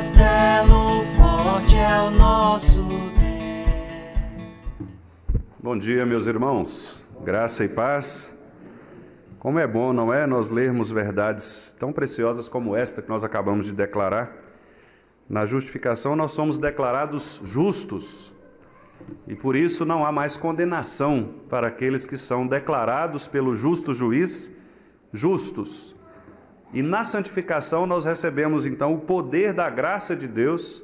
castelo forte é o nosso Bom dia, meus irmãos. Graça e paz. Como é bom, não é, nós lermos verdades tão preciosas como esta que nós acabamos de declarar. Na justificação, nós somos declarados justos. E por isso não há mais condenação para aqueles que são declarados pelo justo juiz justos. E na santificação nós recebemos então o poder da graça de Deus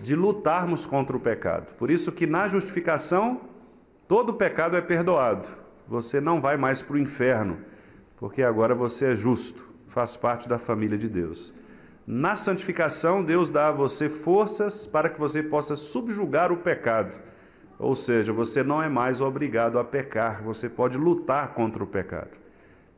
de lutarmos contra o pecado. Por isso que na justificação todo pecado é perdoado. Você não vai mais para o inferno, porque agora você é justo, faz parte da família de Deus. Na santificação, Deus dá a você forças para que você possa subjugar o pecado. Ou seja, você não é mais obrigado a pecar, você pode lutar contra o pecado.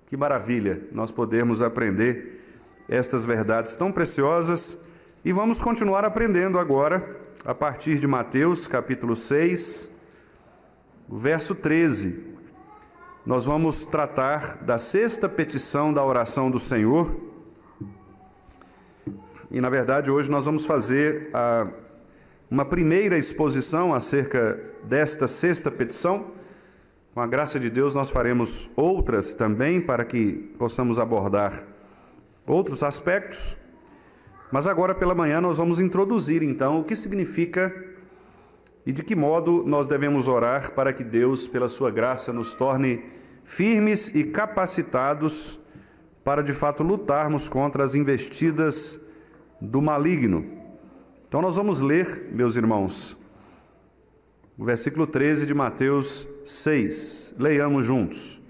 Que maravilha nós podemos aprender estas verdades tão preciosas e vamos continuar aprendendo agora a partir de Mateus capítulo 6, verso 13. Nós vamos tratar da sexta petição da oração do Senhor. E na verdade, hoje nós vamos fazer a, uma primeira exposição acerca desta sexta petição com a graça de Deus, nós faremos outras também para que possamos abordar outros aspectos. Mas agora pela manhã nós vamos introduzir então o que significa e de que modo nós devemos orar para que Deus, pela sua graça, nos torne firmes e capacitados para de fato lutarmos contra as investidas do maligno. Então nós vamos ler, meus irmãos, o versículo 13 de Mateus 6. Leiamos juntos.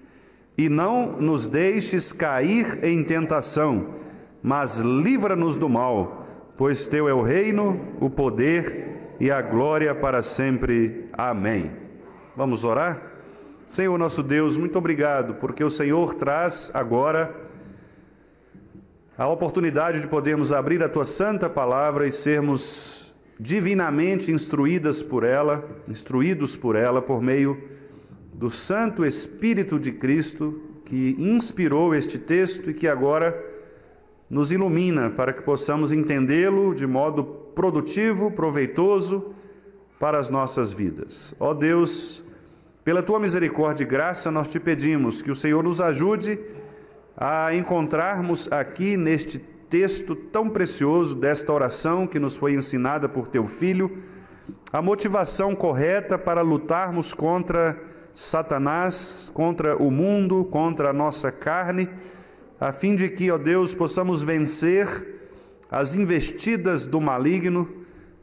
E não nos deixes cair em tentação, mas livra-nos do mal, pois teu é o reino, o poder e a glória para sempre. Amém. Vamos orar? Senhor nosso Deus, muito obrigado, porque o Senhor traz agora a oportunidade de podermos abrir a tua santa palavra e sermos divinamente instruídas por ela, instruídos por ela por meio do Santo Espírito de Cristo que inspirou este texto e que agora nos ilumina para que possamos entendê-lo de modo produtivo, proveitoso para as nossas vidas. Ó Deus, pela tua misericórdia e graça, nós te pedimos que o Senhor nos ajude a encontrarmos aqui neste texto tão precioso desta oração que nos foi ensinada por teu filho, a motivação correta para lutarmos contra Satanás, contra o mundo, contra a nossa carne, a fim de que, ó Deus, possamos vencer as investidas do maligno,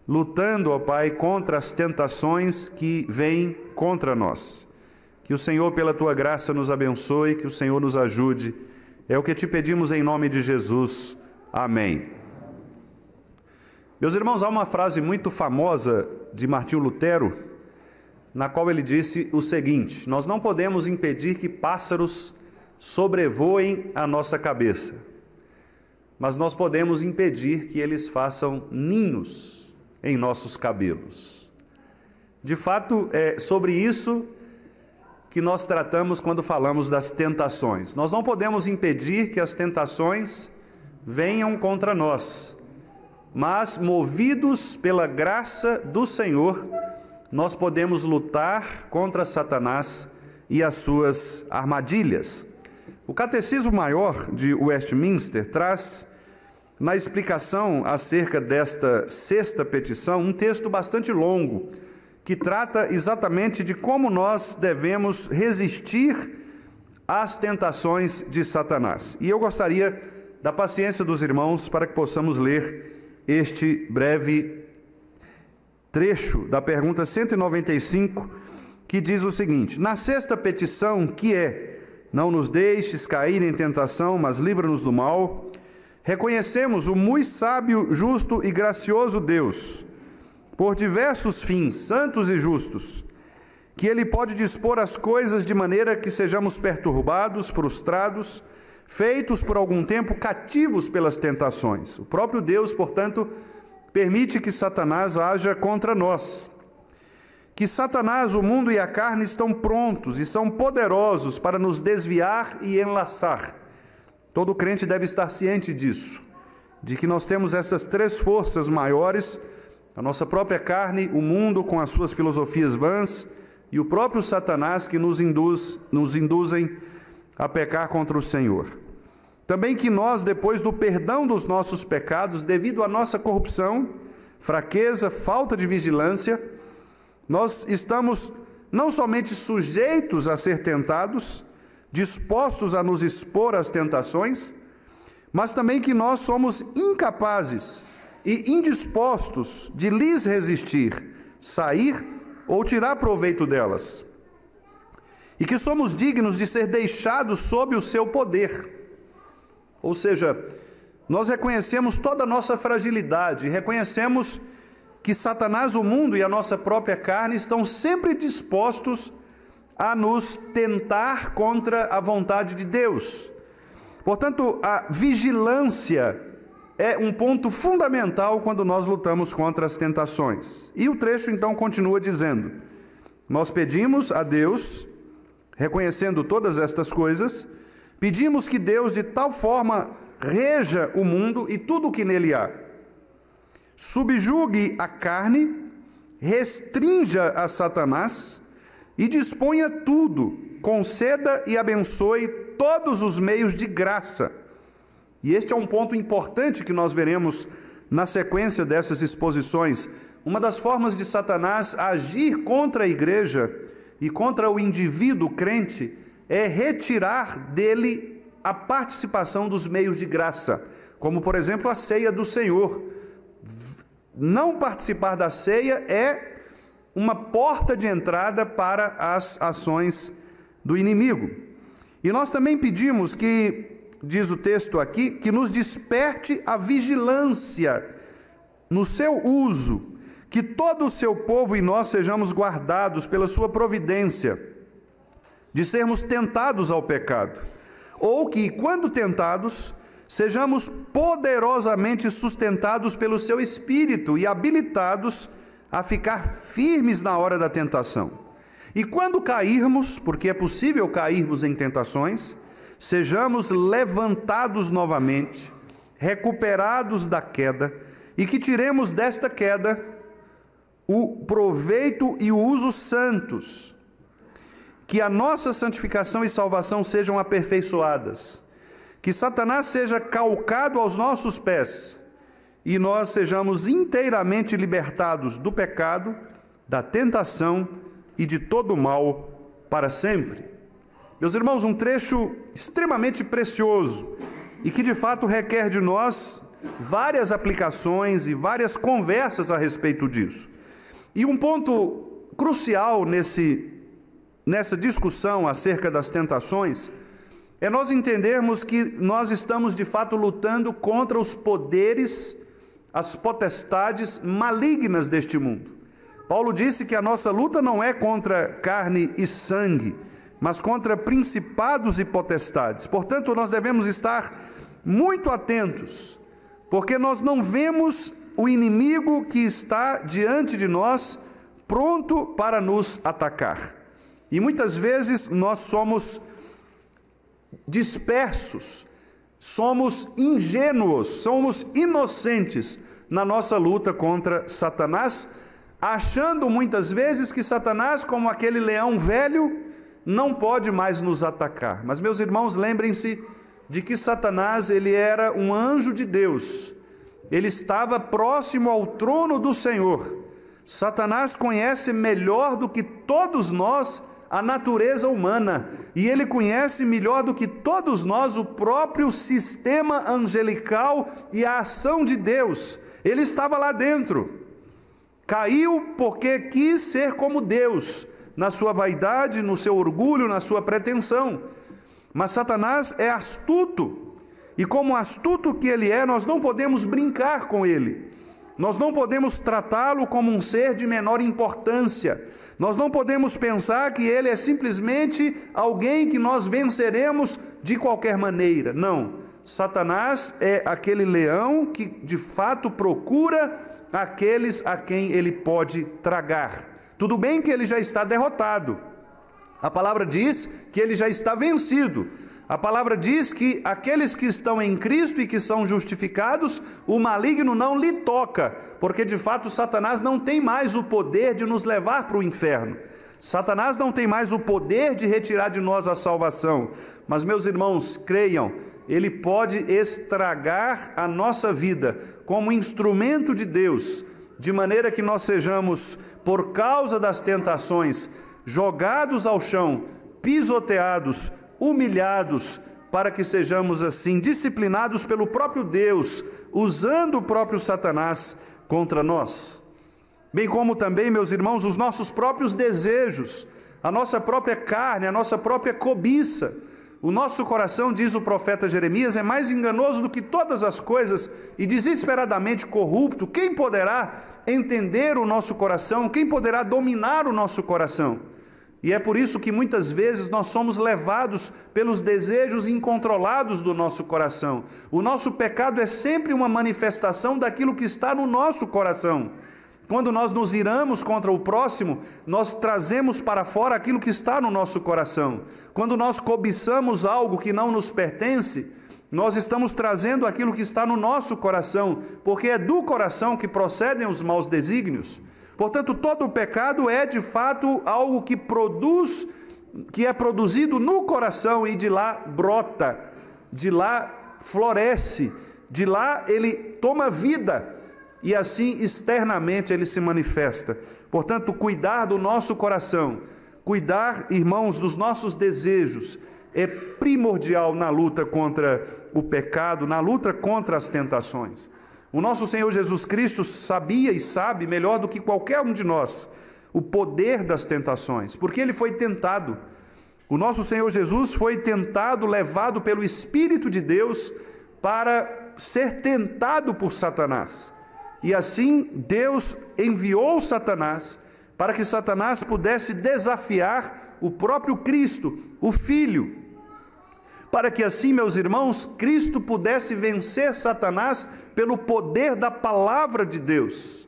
lutando, ó Pai, contra as tentações que vêm contra nós. Que o Senhor, pela tua graça, nos abençoe, que o Senhor nos ajude. É o que te pedimos em nome de Jesus. Amém. Meus irmãos, há uma frase muito famosa de Martinho Lutero, na qual ele disse o seguinte: Nós não podemos impedir que pássaros sobrevoem a nossa cabeça, mas nós podemos impedir que eles façam ninhos em nossos cabelos. De fato, é sobre isso que nós tratamos quando falamos das tentações. Nós não podemos impedir que as tentações venham contra nós, mas movidos pela graça do Senhor, nós podemos lutar contra Satanás e as suas armadilhas. O Catecismo Maior de Westminster traz, na explicação acerca desta sexta petição, um texto bastante longo, que trata exatamente de como nós devemos resistir às tentações de Satanás. E eu gostaria da paciência dos irmãos para que possamos ler este breve trecho da pergunta 195, que diz o seguinte: Na sexta petição, que é: Não nos deixes cair em tentação, mas livra-nos do mal, reconhecemos o muito sábio, justo e gracioso Deus, por diversos fins, santos e justos, que Ele pode dispor as coisas de maneira que sejamos perturbados, frustrados, feitos por algum tempo cativos pelas tentações. O próprio Deus, portanto, permite que Satanás haja contra nós. Que Satanás, o mundo e a carne estão prontos e são poderosos para nos desviar e enlaçar. Todo crente deve estar ciente disso. de que nós temos essas três forças maiores: a nossa própria carne, o mundo com as suas filosofias vãs e o próprio Satanás que nos induz, nos induzem a pecar contra o Senhor. Também que nós, depois do perdão dos nossos pecados, devido à nossa corrupção, fraqueza, falta de vigilância, nós estamos não somente sujeitos a ser tentados, dispostos a nos expor às tentações, mas também que nós somos incapazes e indispostos de lhes resistir, sair ou tirar proveito delas. E que somos dignos de ser deixados sob o seu poder. Ou seja, nós reconhecemos toda a nossa fragilidade, reconhecemos que Satanás, o mundo e a nossa própria carne estão sempre dispostos a nos tentar contra a vontade de Deus. Portanto, a vigilância é um ponto fundamental quando nós lutamos contra as tentações. E o trecho então continua dizendo: Nós pedimos a Deus, reconhecendo todas estas coisas, pedimos que Deus de tal forma reja o mundo e tudo o que nele há subjugue a carne, restrinja a Satanás e disponha tudo, conceda e abençoe todos os meios de graça. E este é um ponto importante que nós veremos na sequência dessas exposições. Uma das formas de Satanás agir contra a igreja e contra o indivíduo crente é retirar dele a participação dos meios de graça, como por exemplo a ceia do Senhor não participar da ceia é uma porta de entrada para as ações do inimigo. E nós também pedimos que, diz o texto aqui, que nos desperte a vigilância no seu uso, que todo o seu povo e nós sejamos guardados pela sua providência, de sermos tentados ao pecado, ou que, quando tentados, sejamos poderosamente sustentados pelo seu espírito e habilitados a ficar firmes na hora da tentação. E quando cairmos, porque é possível cairmos em tentações, sejamos levantados novamente, recuperados da queda, e que tiremos desta queda o proveito e o uso santos, que a nossa santificação e salvação sejam aperfeiçoadas que Satanás seja calcado aos nossos pés e nós sejamos inteiramente libertados do pecado, da tentação e de todo o mal para sempre. Meus irmãos, um trecho extremamente precioso e que de fato requer de nós várias aplicações e várias conversas a respeito disso. E um ponto crucial nesse, nessa discussão acerca das tentações é nós entendermos que nós estamos de fato lutando contra os poderes, as potestades malignas deste mundo. Paulo disse que a nossa luta não é contra carne e sangue, mas contra principados e potestades. Portanto, nós devemos estar muito atentos, porque nós não vemos o inimigo que está diante de nós pronto para nos atacar. E muitas vezes nós somos dispersos, somos ingênuos, somos inocentes na nossa luta contra Satanás, achando muitas vezes que Satanás, como aquele leão velho, não pode mais nos atacar. Mas meus irmãos, lembrem-se de que Satanás, ele era um anjo de Deus. Ele estava próximo ao trono do Senhor. Satanás conhece melhor do que todos nós a natureza humana e ele conhece melhor do que todos nós o próprio sistema angelical e a ação de Deus. Ele estava lá dentro. Caiu porque quis ser como Deus, na sua vaidade, no seu orgulho, na sua pretensão. Mas Satanás é astuto, e como astuto que ele é, nós não podemos brincar com ele. Nós não podemos tratá-lo como um ser de menor importância nós não podemos pensar que ele é simplesmente alguém que nós venceremos de qualquer maneira. Não. Satanás é aquele leão que de fato procura aqueles a quem ele pode tragar. Tudo bem que ele já está derrotado. A palavra diz que ele já está vencido. A palavra diz que aqueles que estão em Cristo e que são justificados, o maligno não lhe toca, porque de fato Satanás não tem mais o poder de nos levar para o inferno. Satanás não tem mais o poder de retirar de nós a salvação. Mas, meus irmãos, creiam, ele pode estragar a nossa vida como instrumento de Deus, de maneira que nós sejamos, por causa das tentações, jogados ao chão, pisoteados, humilhados, para que sejamos assim disciplinados pelo próprio Deus, usando o próprio Satanás contra nós. Bem como também, meus irmãos, os nossos próprios desejos, a nossa própria carne, a nossa própria cobiça. O nosso coração, diz o profeta Jeremias, é mais enganoso do que todas as coisas e desesperadamente corrupto. Quem poderá entender o nosso coração? Quem poderá dominar o nosso coração? E é por isso que muitas vezes nós somos levados pelos desejos incontrolados do nosso coração. O nosso pecado é sempre uma manifestação daquilo que está no nosso coração. Quando nós nos iramos contra o próximo, nós trazemos para fora aquilo que está no nosso coração. Quando nós cobiçamos algo que não nos pertence, nós estamos trazendo aquilo que está no nosso coração, porque é do coração que procedem os maus desígnios. Portanto, todo pecado é de fato algo que produz, que é produzido no coração e de lá brota, de lá floresce, de lá ele toma vida e assim externamente ele se manifesta. Portanto, cuidar do nosso coração, cuidar, irmãos, dos nossos desejos, é primordial na luta contra o pecado, na luta contra as tentações. O nosso Senhor Jesus Cristo sabia e sabe melhor do que qualquer um de nós o poder das tentações, porque ele foi tentado. O nosso Senhor Jesus foi tentado, levado pelo Espírito de Deus para ser tentado por Satanás. E assim Deus enviou Satanás para que Satanás pudesse desafiar o próprio Cristo, o Filho, para que assim, meus irmãos, Cristo pudesse vencer Satanás pelo poder da palavra de Deus,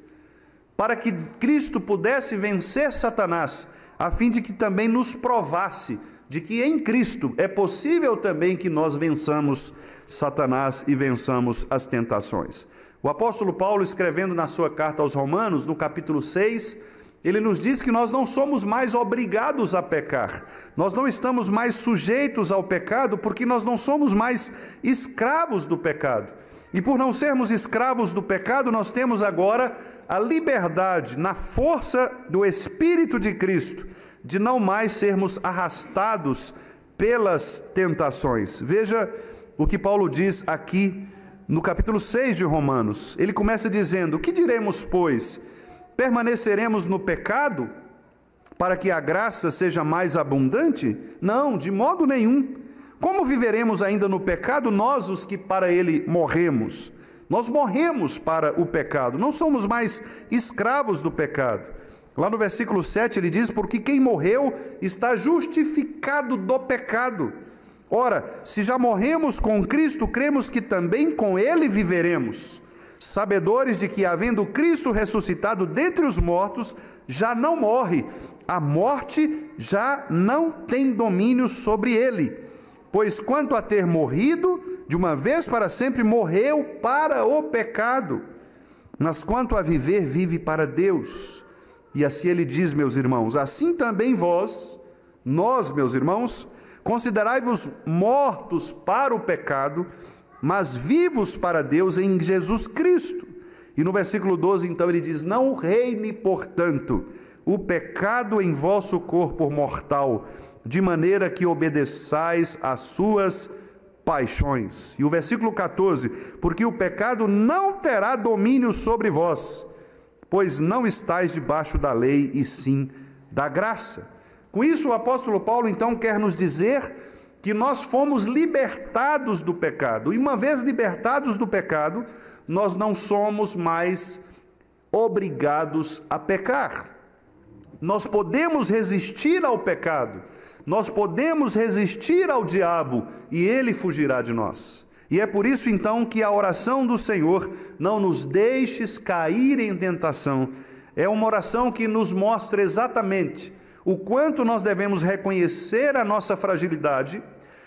para que Cristo pudesse vencer Satanás, a fim de que também nos provasse de que em Cristo é possível também que nós vençamos Satanás e vençamos as tentações. O apóstolo Paulo, escrevendo na sua carta aos Romanos, no capítulo 6, ele nos diz que nós não somos mais obrigados a pecar, nós não estamos mais sujeitos ao pecado, porque nós não somos mais escravos do pecado. E por não sermos escravos do pecado, nós temos agora a liberdade, na força do Espírito de Cristo, de não mais sermos arrastados pelas tentações. Veja o que Paulo diz aqui no capítulo 6 de Romanos. Ele começa dizendo: O que diremos, pois? Permaneceremos no pecado para que a graça seja mais abundante? Não, de modo nenhum. Como viveremos ainda no pecado, nós os que para ele morremos? Nós morremos para o pecado, não somos mais escravos do pecado. Lá no versículo 7 ele diz: Porque quem morreu está justificado do pecado. Ora, se já morremos com Cristo, cremos que também com ele viveremos sabedores de que, havendo Cristo ressuscitado dentre os mortos, já não morre, a morte já não tem domínio sobre ele. Pois quanto a ter morrido, de uma vez para sempre morreu para o pecado, mas quanto a viver, vive para Deus. E assim ele diz, meus irmãos: assim também vós, nós, meus irmãos, considerai-vos mortos para o pecado mas vivos para Deus em Jesus Cristo. E no versículo 12, então, ele diz: Não reine, portanto, o pecado em vosso corpo mortal, de maneira que obedeçais às suas paixões. E o versículo 14: Porque o pecado não terá domínio sobre vós, pois não estáis debaixo da lei, e sim da graça. Com isso, o apóstolo Paulo então quer nos dizer que nós fomos libertados do pecado. E uma vez libertados do pecado, nós não somos mais obrigados a pecar. Nós podemos resistir ao pecado, nós podemos resistir ao diabo e ele fugirá de nós. E é por isso então que a oração do Senhor, não nos deixes cair em tentação, é uma oração que nos mostra exatamente o quanto nós devemos reconhecer a nossa fragilidade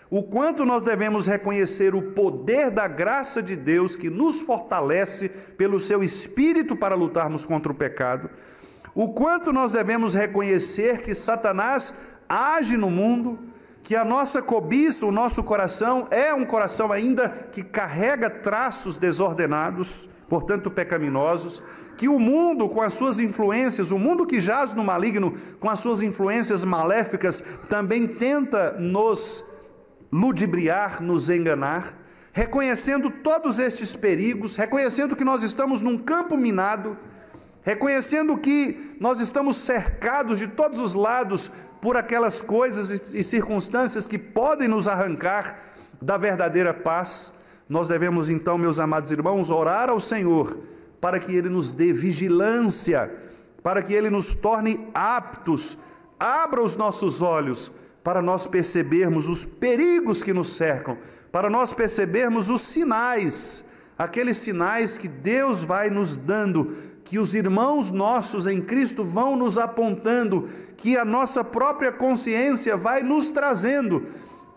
o quanto nós devemos reconhecer o poder da graça de Deus que nos fortalece pelo seu espírito para lutarmos contra o pecado, o quanto nós devemos reconhecer que Satanás age no mundo, que a nossa cobiça, o nosso coração é um coração ainda que carrega traços desordenados, portanto pecaminosos, que o mundo com as suas influências, o mundo que jaz no maligno com as suas influências maléficas, também tenta nos ludibriar, nos enganar, reconhecendo todos estes perigos, reconhecendo que nós estamos num campo minado, reconhecendo que nós estamos cercados de todos os lados por aquelas coisas e circunstâncias que podem nos arrancar da verdadeira paz, nós devemos então, meus amados irmãos, orar ao Senhor para que Ele nos dê vigilância, para que Ele nos torne aptos, abra os nossos olhos para nós percebermos os perigos que nos cercam, para nós percebermos os sinais, aqueles sinais que Deus vai nos dando, que os irmãos nossos em Cristo vão nos apontando, que a nossa própria consciência vai nos trazendo,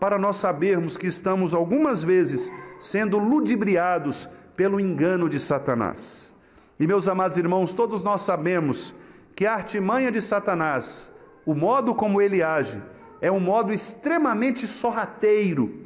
para nós sabermos que estamos algumas vezes sendo ludibriados pelo engano de Satanás. E meus amados irmãos, todos nós sabemos que a artimanha de Satanás, o modo como ele age, é um modo extremamente sorrateiro.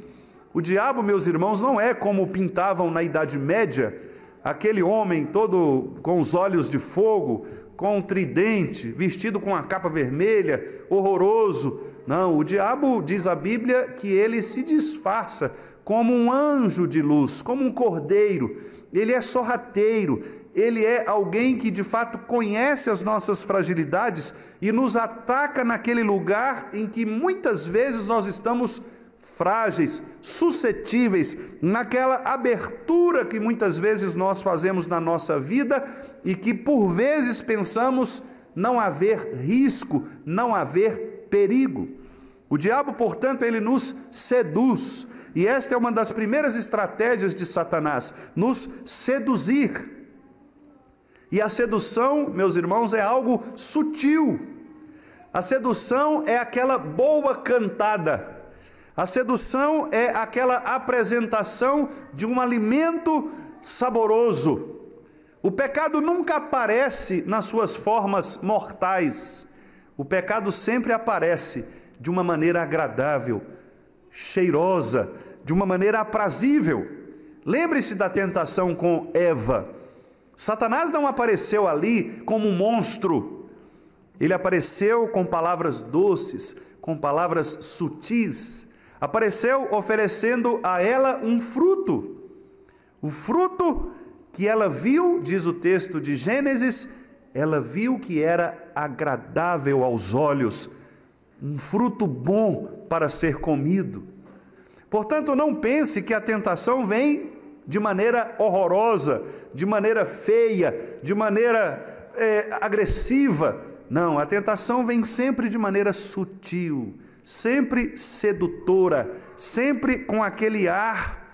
O diabo, meus irmãos, não é como pintavam na Idade Média, aquele homem todo com os olhos de fogo, com um tridente, vestido com a capa vermelha, horroroso. Não, o diabo, diz a Bíblia, que ele se disfarça como um anjo de luz, como um cordeiro. Ele é sorrateiro, ele é alguém que de fato conhece as nossas fragilidades e nos ataca naquele lugar em que muitas vezes nós estamos frágeis, suscetíveis, naquela abertura que muitas vezes nós fazemos na nossa vida e que por vezes pensamos não haver risco, não haver perigo. O diabo, portanto, ele nos seduz. E esta é uma das primeiras estratégias de Satanás, nos seduzir. E a sedução, meus irmãos, é algo sutil. A sedução é aquela boa cantada. A sedução é aquela apresentação de um alimento saboroso. O pecado nunca aparece nas suas formas mortais. O pecado sempre aparece de uma maneira agradável, cheirosa, de uma maneira aprazível. Lembre-se da tentação com Eva. Satanás não apareceu ali como um monstro, ele apareceu com palavras doces, com palavras sutis, apareceu oferecendo a ela um fruto. O fruto que ela viu, diz o texto de Gênesis, ela viu que era agradável aos olhos, um fruto bom para ser comido. Portanto, não pense que a tentação vem de maneira horrorosa, de maneira feia, de maneira é, agressiva. Não, a tentação vem sempre de maneira sutil, sempre sedutora, sempre com aquele ar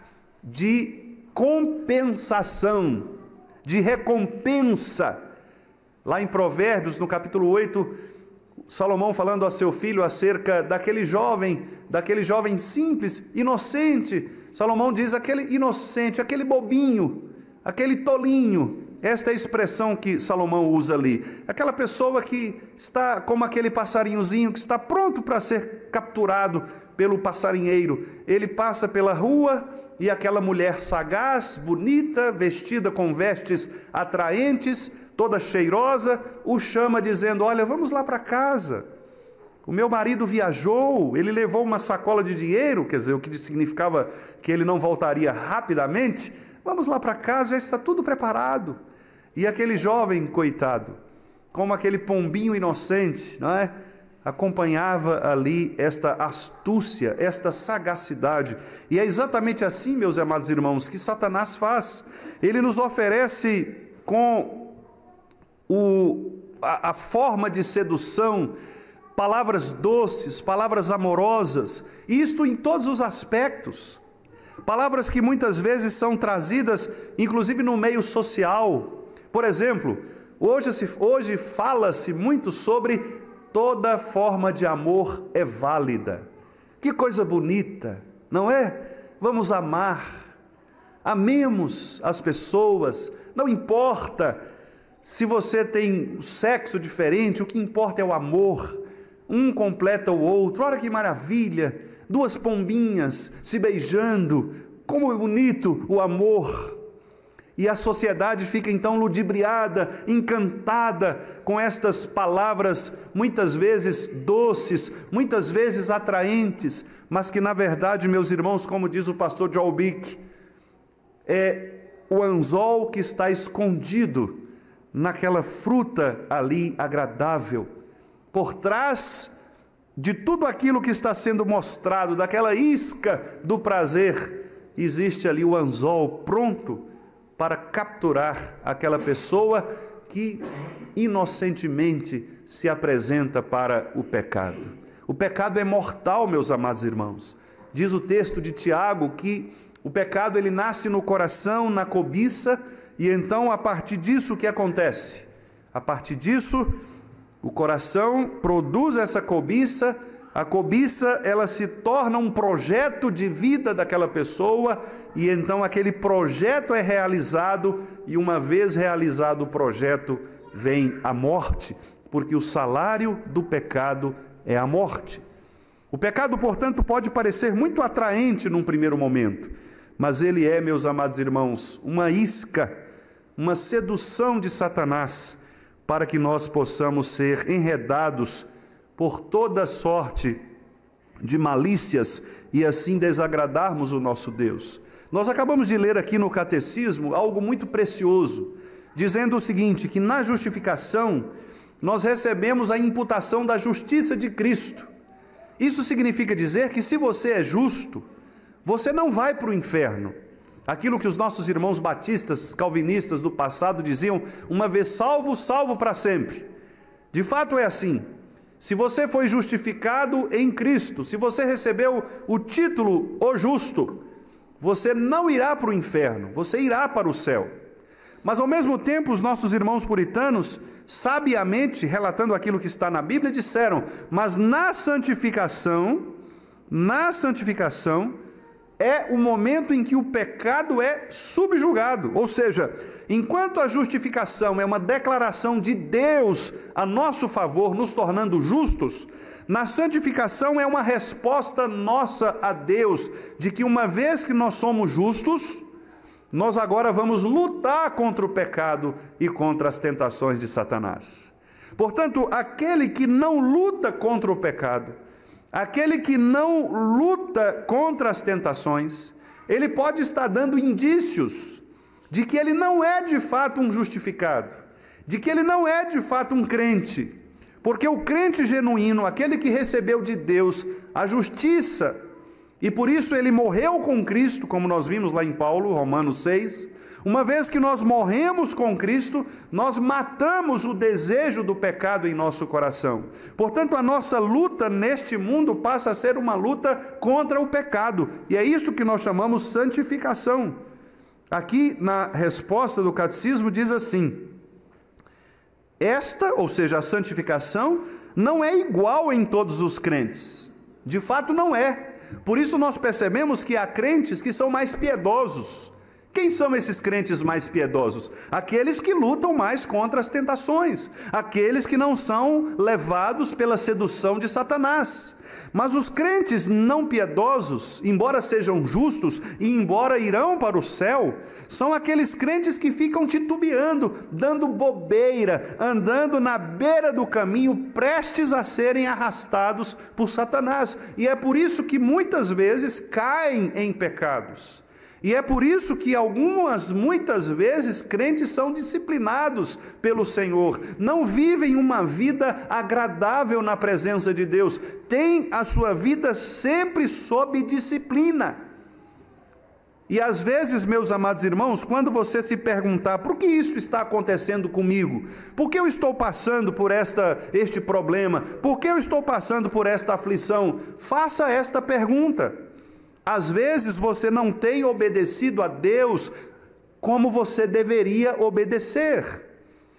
de compensação, de recompensa. Lá em Provérbios, no capítulo 8, Salomão falando a seu filho acerca daquele jovem, daquele jovem simples, inocente. Salomão diz aquele inocente, aquele bobinho, aquele tolinho. Esta é a expressão que Salomão usa ali. Aquela pessoa que está como aquele passarinhozinho que está pronto para ser capturado pelo passarinheiro. Ele passa pela rua e aquela mulher sagaz, bonita, vestida com vestes atraentes, toda cheirosa, o chama dizendo: Olha, vamos lá para casa. O meu marido viajou, ele levou uma sacola de dinheiro, quer dizer, o que significava que ele não voltaria rapidamente. Vamos lá para casa, já está tudo preparado. E aquele jovem, coitado, como aquele pombinho inocente, não é? Acompanhava ali esta astúcia, esta sagacidade. E é exatamente assim, meus amados irmãos, que Satanás faz. Ele nos oferece com o, a, a forma de sedução, palavras doces, palavras amorosas, isto em todos os aspectos. Palavras que muitas vezes são trazidas, inclusive no meio social. Por exemplo, hoje, hoje fala-se muito sobre toda forma de amor é válida. Que coisa bonita! não é? Vamos amar, amemos as pessoas, não importa se você tem sexo diferente, o que importa é o amor. Um completa o outro. Olha que maravilha! Duas pombinhas se beijando. Como é bonito o amor. E a sociedade fica então ludibriada, encantada com estas palavras, muitas vezes doces, muitas vezes atraentes, mas que na verdade, meus irmãos, como diz o pastor Joel Bick, é o anzol que está escondido naquela fruta ali agradável, por trás de tudo aquilo que está sendo mostrado, daquela isca do prazer, existe ali o anzol pronto para capturar aquela pessoa que inocentemente se apresenta para o pecado. O pecado é mortal, meus amados irmãos. Diz o texto de Tiago que o pecado ele nasce no coração, na cobiça, e então, a partir disso, o que acontece? A partir disso, o coração produz essa cobiça, a cobiça ela se torna um projeto de vida daquela pessoa, e então aquele projeto é realizado, e uma vez realizado o projeto, vem a morte, porque o salário do pecado é a morte. O pecado, portanto, pode parecer muito atraente num primeiro momento, mas ele é, meus amados irmãos, uma isca uma sedução de Satanás para que nós possamos ser enredados por toda sorte de malícias e assim desagradarmos o nosso Deus. Nós acabamos de ler aqui no catecismo algo muito precioso, dizendo o seguinte: que na justificação nós recebemos a imputação da justiça de Cristo. Isso significa dizer que se você é justo, você não vai para o inferno. Aquilo que os nossos irmãos batistas, calvinistas do passado diziam, uma vez salvo, salvo para sempre. De fato é assim. Se você foi justificado em Cristo, se você recebeu o título o justo, você não irá para o inferno, você irá para o céu. Mas ao mesmo tempo, os nossos irmãos puritanos, sabiamente, relatando aquilo que está na Bíblia, disseram: Mas na santificação, na santificação, é o momento em que o pecado é subjugado, ou seja, enquanto a justificação é uma declaração de Deus a nosso favor, nos tornando justos, na santificação é uma resposta nossa a Deus, de que uma vez que nós somos justos, nós agora vamos lutar contra o pecado e contra as tentações de Satanás. Portanto, aquele que não luta contra o pecado, Aquele que não luta contra as tentações, ele pode estar dando indícios de que ele não é de fato um justificado, de que ele não é de fato um crente, porque o crente genuíno, aquele que recebeu de Deus a justiça, e por isso ele morreu com Cristo, como nós vimos lá em Paulo, Romanos 6, uma vez que nós morremos com Cristo, nós matamos o desejo do pecado em nosso coração. Portanto, a nossa luta neste mundo passa a ser uma luta contra o pecado, e é isso que nós chamamos santificação. Aqui na resposta do catecismo diz assim: esta, ou seja, a santificação, não é igual em todos os crentes. De fato, não é. Por isso, nós percebemos que há crentes que são mais piedosos quem são esses crentes mais piedosos? Aqueles que lutam mais contra as tentações, aqueles que não são levados pela sedução de Satanás. Mas os crentes não piedosos, embora sejam justos e embora irão para o céu, são aqueles crentes que ficam titubeando, dando bobeira, andando na beira do caminho, prestes a serem arrastados por Satanás. E é por isso que muitas vezes caem em pecados. E é por isso que algumas, muitas vezes, crentes são disciplinados pelo Senhor, não vivem uma vida agradável na presença de Deus, têm a sua vida sempre sob disciplina. E às vezes, meus amados irmãos, quando você se perguntar por que isso está acontecendo comigo, por que eu estou passando por esta, este problema, por que eu estou passando por esta aflição, faça esta pergunta. Às vezes você não tem obedecido a Deus como você deveria obedecer.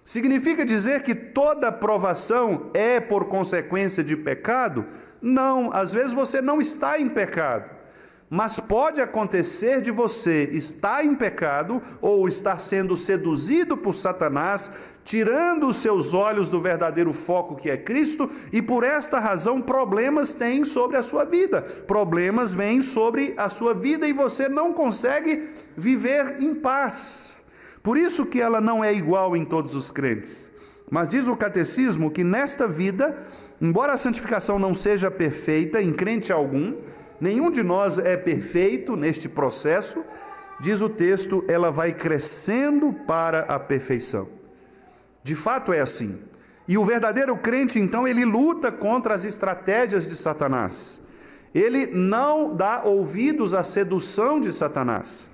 Significa dizer que toda provação é por consequência de pecado? Não, às vezes você não está em pecado, Mas pode acontecer de você estar em pecado ou estar sendo seduzido por Satanás, tirando os seus olhos do verdadeiro foco que é Cristo, e por esta razão problemas têm sobre a sua vida. Problemas vêm sobre a sua vida e você não consegue viver em paz. Por isso que ela não é igual em todos os crentes. Mas diz o catecismo que nesta vida, embora a santificação não seja perfeita em crente algum, Nenhum de nós é perfeito neste processo, diz o texto, ela vai crescendo para a perfeição. De fato é assim. E o verdadeiro crente, então, ele luta contra as estratégias de Satanás. Ele não dá ouvidos à sedução de Satanás.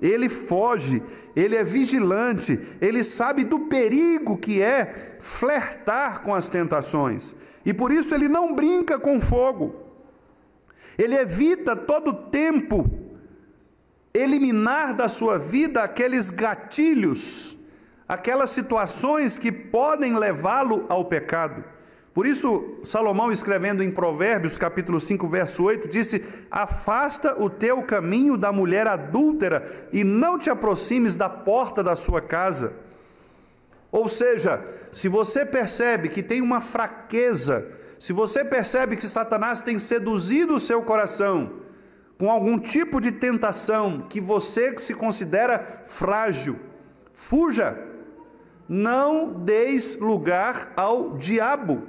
Ele foge, ele é vigilante, ele sabe do perigo que é flertar com as tentações. E por isso ele não brinca com fogo. Ele evita todo tempo eliminar da sua vida aqueles gatilhos, aquelas situações que podem levá-lo ao pecado. Por isso, Salomão, escrevendo em Provérbios, capítulo 5, verso 8, disse: Afasta o teu caminho da mulher adúltera e não te aproximes da porta da sua casa. Ou seja, se você percebe que tem uma fraqueza, se você percebe que Satanás tem seduzido o seu coração com algum tipo de tentação que você se considera frágil, fuja. Não deis lugar ao diabo.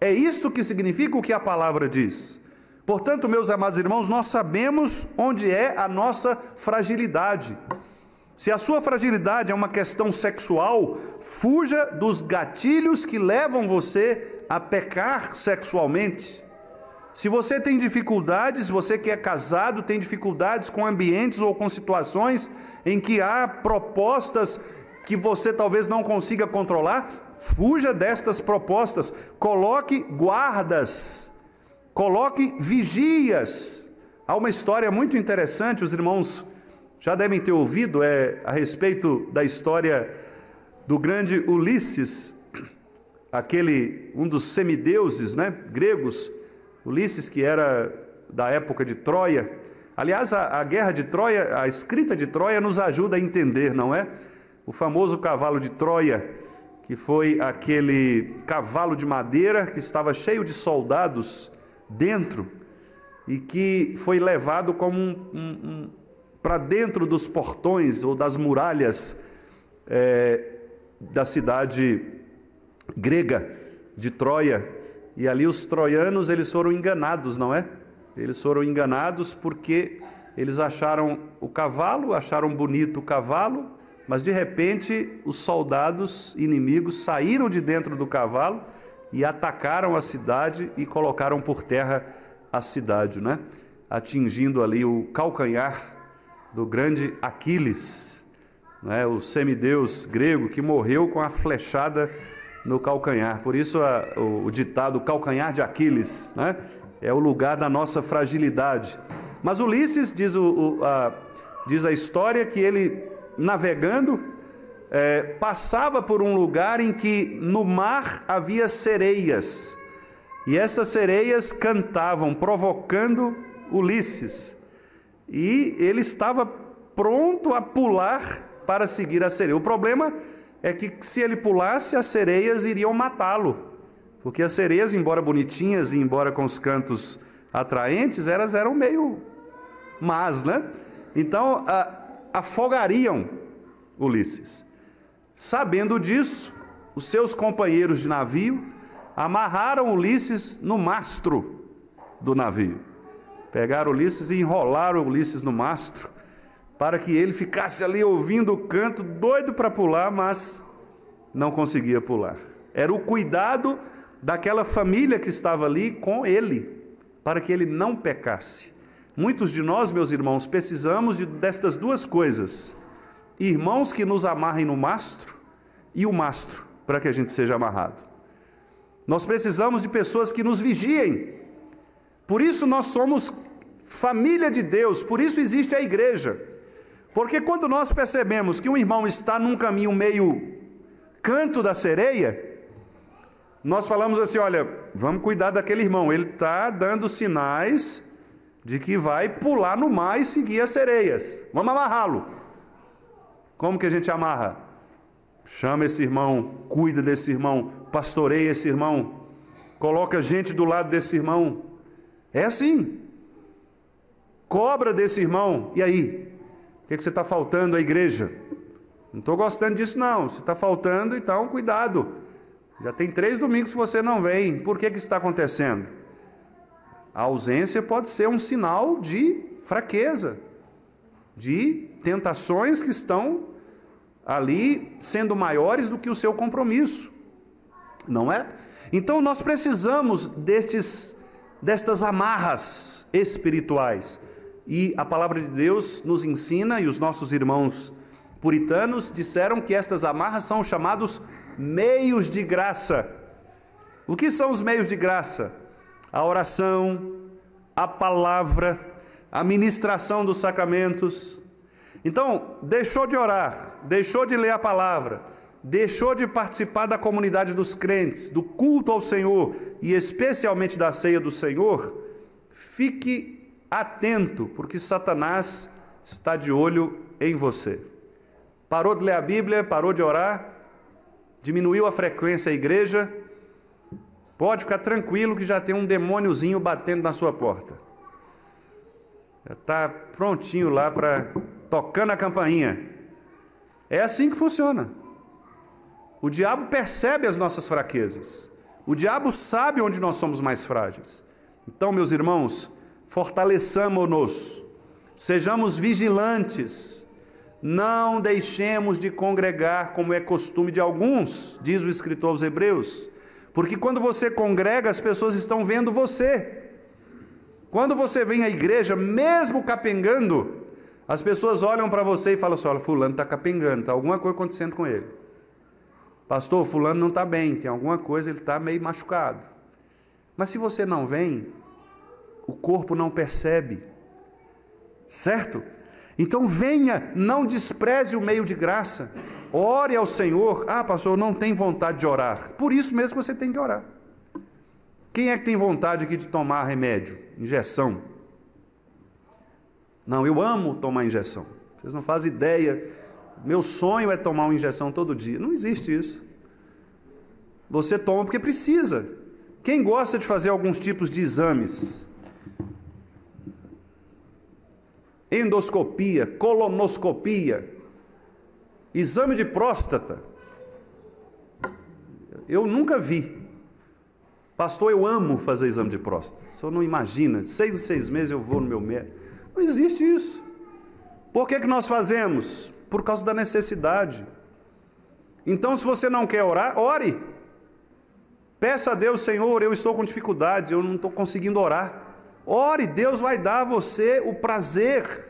É isto que significa o que a palavra diz. Portanto, meus amados irmãos, nós sabemos onde é a nossa fragilidade. Se a sua fragilidade é uma questão sexual, fuja dos gatilhos que levam você a pecar sexualmente. Se você tem dificuldades, você que é casado tem dificuldades com ambientes ou com situações em que há propostas que você talvez não consiga controlar, fuja destas propostas, coloque guardas, coloque vigias. Há uma história muito interessante, os irmãos já devem ter ouvido, é a respeito da história do grande Ulisses, aquele um dos semideuses, né, gregos, Ulisses que era da época de Troia. Aliás, a, a guerra de Troia, a escrita de Troia nos ajuda a entender, não é? O famoso cavalo de Troia, que foi aquele cavalo de madeira que estava cheio de soldados dentro e que foi levado como um, um, um para dentro dos portões ou das muralhas é, da cidade grega de Troia, e ali os troianos eles foram enganados, não é? Eles foram enganados porque eles acharam o cavalo, acharam bonito o cavalo, mas de repente os soldados inimigos saíram de dentro do cavalo e atacaram a cidade e colocaram por terra a cidade, né? Atingindo ali o calcanhar do grande Aquiles, né? o semideus grego que morreu com a flechada no calcanhar. Por isso a, o, o, ditado calcanhar de Aquiles, né? É o lugar da nossa fragilidade. Mas Ulisses diz, o, o a, diz a história que ele navegando é, passava por um lugar em que no mar havia sereias e essas sereias cantavam, provocando Ulisses. E ele estava pronto a pular para seguir a sereia. O problema é é que se ele pulasse, as sereias iriam matá-lo. Porque as sereias, embora bonitinhas e embora com os cantos atraentes, elas eram meio más, né? Então, afogariam Ulisses. Sabendo disso, os seus companheiros de navio amarraram Ulisses no mastro do navio. Pegaram Ulisses e enrolaram Ulisses no mastro para que ele ficasse ali ouvindo o canto, doido para pular, mas não conseguia pular. Era o cuidado daquela família que estava ali com ele, para que ele não pecasse. Muitos de nós, meus irmãos, precisamos de, destas duas coisas: irmãos que nos amarrem no mastro e o mastro, para que a gente seja amarrado. Nós precisamos de pessoas que nos vigiem. Por isso nós somos família de Deus, por isso existe a igreja. Porque quando nós percebemos que um irmão está num caminho meio canto da sereia, nós falamos assim: olha, vamos cuidar daquele irmão, ele está dando sinais de que vai pular no mar e seguir as sereias. Vamos amarrá-lo. Como que a gente amarra? Chama esse irmão, cuida desse irmão, pastoreia esse irmão, coloca gente do lado desse irmão. É assim. Cobra desse irmão. E aí? O que, que você está faltando à igreja? Não estou gostando disso, não. Se está faltando, então cuidado. Já tem três domingos que você não vem. Por que, que isso está acontecendo? A ausência pode ser um sinal de fraqueza, de tentações que estão ali sendo maiores do que o seu compromisso. Não é? Então nós precisamos destes destas amarras espirituais. E a palavra de Deus nos ensina e os nossos irmãos puritanos disseram que estas amarras são chamados meios de graça. O que são os meios de graça? a oração, a palavra, a ministração dos sacramentos. Então, deixou de orar, deixou de ler a palavra, deixou de participar da comunidade dos crentes, do culto ao Senhor e especialmente da ceia do Senhor, fique atento, porque Satanás está de olho em você. Parou de ler a Bíblia, parou de orar, diminuiu a frequência à igreja, Pode ficar tranquilo que já tem um demôniozinho batendo na sua porta. Já está prontinho lá para tocando a campainha. É assim que funciona. O diabo percebe as nossas fraquezas. O diabo sabe onde nós somos mais frágeis. Então, meus irmãos, fortaleçamos-nos, sejamos vigilantes, não deixemos de congregar como é costume de alguns, diz o escritor aos Hebreus porque quando você congrega, as pessoas estão vendo você. Quando você vem à igreja, mesmo capengando, as pessoas olham para você e falam assim: olha, Fulano está capengando, está alguma coisa acontecendo com ele. Pastor, Fulano não está bem, tem alguma coisa, ele está meio machucado. Mas se você não vem, o corpo não percebe, certo? Então venha, não despreze o meio de graça. Ore ao Senhor. Ah, pastor, não tenho vontade de orar. Por isso mesmo você tem que orar. Quem é que tem vontade aqui de tomar remédio, injeção? Não, eu amo tomar injeção. Vocês não fazem ideia. Meu sonho é tomar uma injeção todo dia. Não existe isso. Você toma porque precisa. Quem gosta de fazer alguns tipos de exames? Endoscopia, colonoscopia, Exame de próstata. Eu nunca vi. Pastor, eu amo fazer exame de próstata. O senhor não imagina, seis em seis meses eu vou no meu médico. Não existe isso. Por que, que nós fazemos? Por causa da necessidade. Então, se você não quer orar, ore. Peça a Deus, Senhor, eu estou com dificuldade, eu não estou conseguindo orar. Ore, Deus vai dar a você o prazer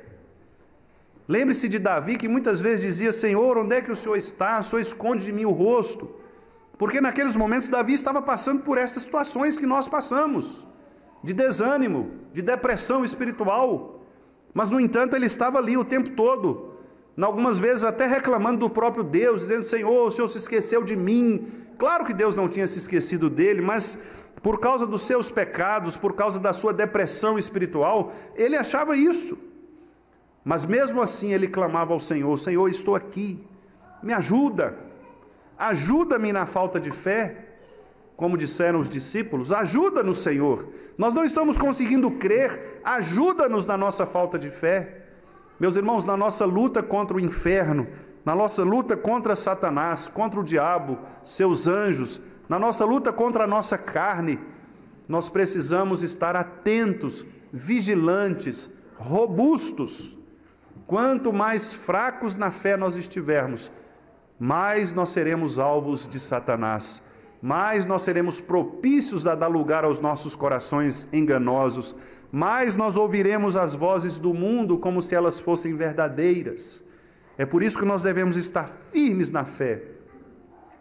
Lembre-se de Davi que muitas vezes dizia: Senhor, onde é que o Senhor está? O Senhor esconde de mim o rosto. Porque naqueles momentos Davi estava passando por essas situações que nós passamos, de desânimo, de depressão espiritual. Mas no entanto ele estava ali o tempo todo, algumas vezes até reclamando do próprio Deus, dizendo: Senhor, o Senhor se esqueceu de mim. Claro que Deus não tinha se esquecido dele, mas por causa dos seus pecados, por causa da sua depressão espiritual, ele achava isso. Mas mesmo assim ele clamava ao Senhor: Senhor, estou aqui, me ajuda, ajuda-me na falta de fé, como disseram os discípulos, ajuda-nos, Senhor. Nós não estamos conseguindo crer, ajuda-nos na nossa falta de fé. Meus irmãos, na nossa luta contra o inferno, na nossa luta contra Satanás, contra o diabo, seus anjos, na nossa luta contra a nossa carne, nós precisamos estar atentos, vigilantes, robustos Quanto mais fracos na fé nós estivermos, mais nós seremos alvos de Satanás, mais nós seremos propícios a dar lugar aos nossos corações enganosos, mais nós ouviremos as vozes do mundo como se elas fossem verdadeiras. É por isso que nós devemos estar firmes na fé.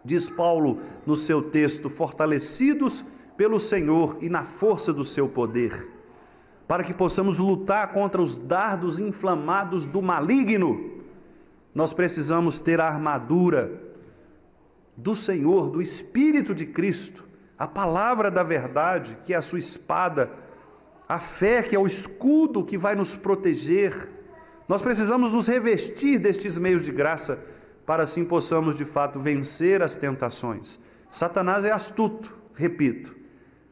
Diz Paulo no seu texto: fortalecidos pelo Senhor e na força do seu poder para que possamos lutar contra os dardos inflamados do maligno, nós precisamos ter a armadura do Senhor, do Espírito de Cristo, a palavra da verdade, que é a sua espada, a fé que é o escudo que vai nos proteger. Nós precisamos nos revestir destes meios de graça para assim possamos de fato vencer as tentações. Satanás é astuto, repito.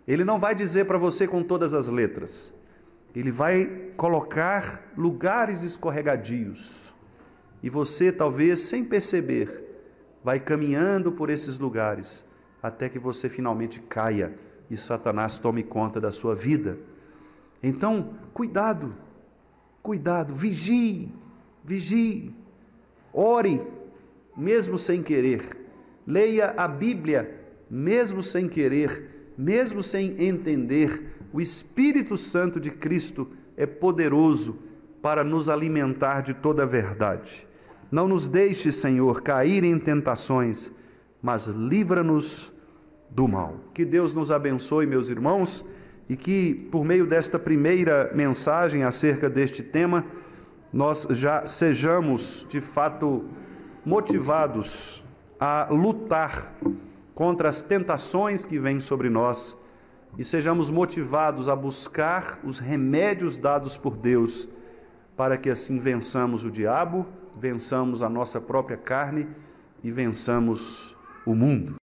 Ele não vai dizer para você com todas as letras. Ele vai colocar lugares escorregadios. E você, talvez sem perceber, vai caminhando por esses lugares até que você finalmente caia e Satanás tome conta da sua vida. Então, cuidado, cuidado, vigie, vigie, ore, mesmo sem querer, leia a Bíblia, mesmo sem querer, mesmo sem entender. O Espírito Santo de Cristo é poderoso para nos alimentar de toda a verdade. Não nos deixe, Senhor, cair em tentações, mas livra-nos do mal. Que Deus nos abençoe, meus irmãos e que, por meio desta primeira mensagem acerca deste tema, nós já sejamos de fato motivados a lutar contra as tentações que vêm sobre nós e sejamos motivados a buscar os remédios dados por Deus para que assim vençamos o diabo, vençamos a nossa própria carne e vençamos o mundo.